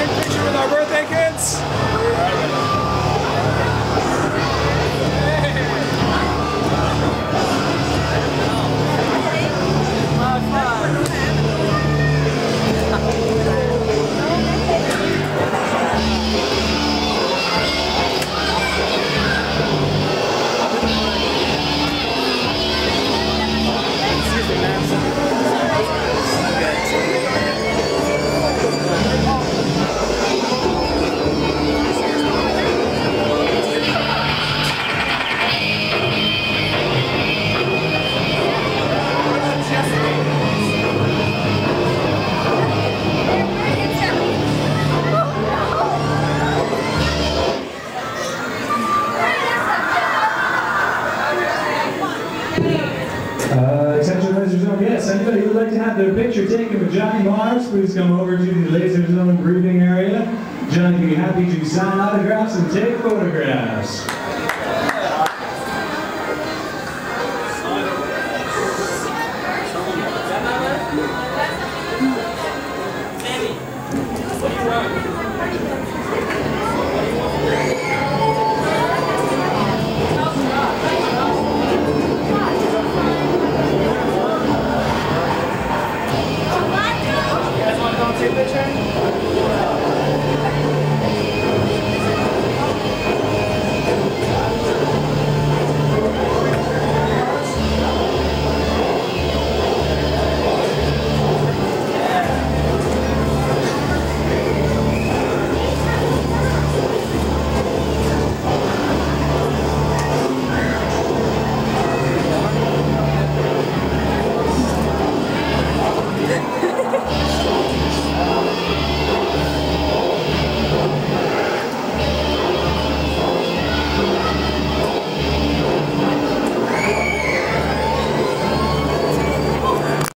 Take a picture with our birthday kids. yes, anybody who'd like to have their picture taken with Jonny Marz, please come over to the Laser Zone breathing area. Jonny would be happy to sign autographs and take photographs.